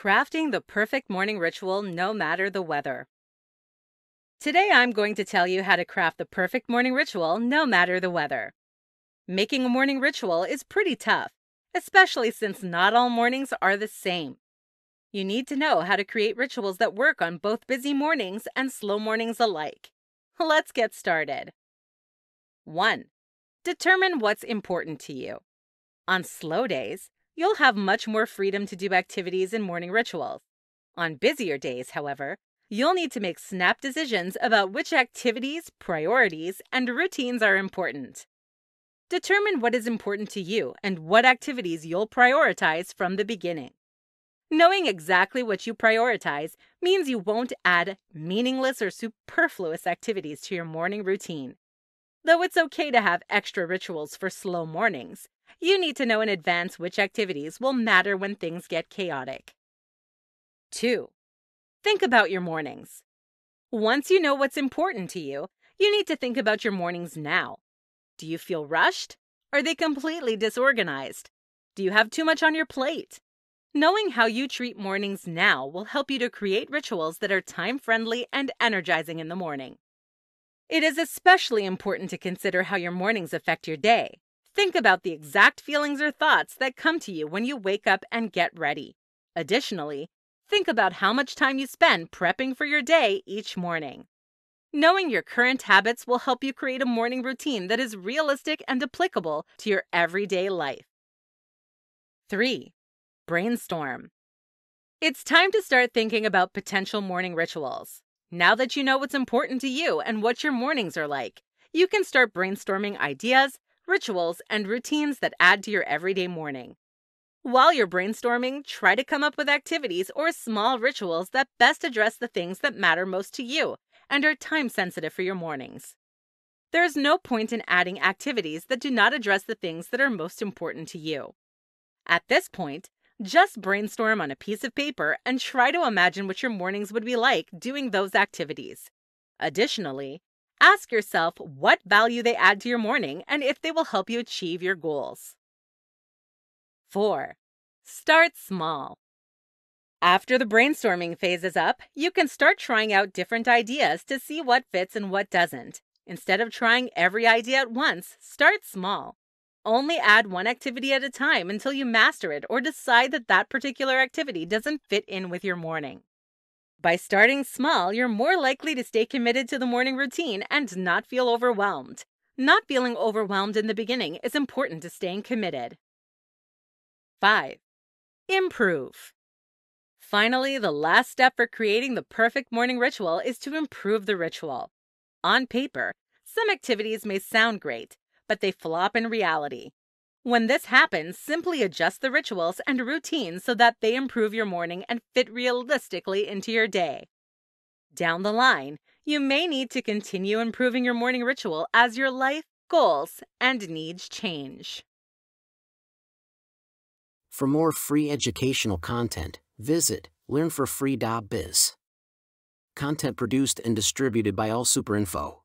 Crafting the perfect morning ritual no matter the weather. Today I'm going to tell you how to craft the perfect morning ritual no matter the weather. Making a morning ritual is pretty tough, especially since not all mornings are the same. You need to know how to create rituals that work on both busy mornings and slow mornings alike. Let's get started. 1. Determine what's important to you. On slow days, you'll have much more freedom to do activities and morning rituals. On busier days, however, you'll need to make snap decisions about which activities, priorities, and routines are important. Determine what is important to you and what activities you'll prioritize from the beginning. Knowing exactly what you prioritize means you won't add meaningless or superfluous activities to your morning routine. Though it's okay to have extra rituals for slow mornings, you need to know in advance which activities will matter when things get chaotic. 2. Think about your mornings. Once you know what's important to you, you need to think about your mornings now. Do you feel rushed? Are they completely disorganized? Do you have too much on your plate? Knowing how you treat mornings now will help you to create rituals that are time friendly and energizing in the morning. It is especially important to consider how your mornings affect your day. Think about the exact feelings or thoughts that come to you when you wake up and get ready. Additionally, think about how much time you spend prepping for your day each morning. Knowing your current habits will help you create a morning routine that is realistic and applicable to your everyday life. 3. Brainstorm. It's time to start thinking about potential morning rituals. Now that you know what's important to you and what your mornings are like, you can start brainstorming ideas, rituals, and routines that add to your everyday morning. While you're brainstorming, try to come up with activities or small rituals that best address the things that matter most to you and are time sensitive for your mornings. There is no point in adding activities that do not address the things that are most important to you. At this point, just brainstorm on a piece of paper and try to imagine what your mornings would be like doing those activities. Additionally, Ask yourself what value they add to your morning and if they will help you achieve your goals. 4. Start small. After the brainstorming phase is up, you can start trying out different ideas to see what fits and what doesn't. Instead of trying every idea at once, start small. Only add one activity at a time until you master it or decide that that particular activity doesn't fit in with your morning. By starting small, you're more likely to stay committed to the morning routine and not feel overwhelmed. Not feeling overwhelmed in the beginning is important to staying committed. 5. Improve. Finally, the last step for creating the perfect morning ritual is to improve the ritual. On paper, some activities may sound great, but they flop in reality. When this happens, simply adjust the rituals and routines so that they improve your morning and fit realistically into your day. Down the line, you may need to continue improving your morning ritual as your life, goals, and needs change. For more free educational content, visit learnforfree.biz. Content produced and distributed by AllSuperInfo.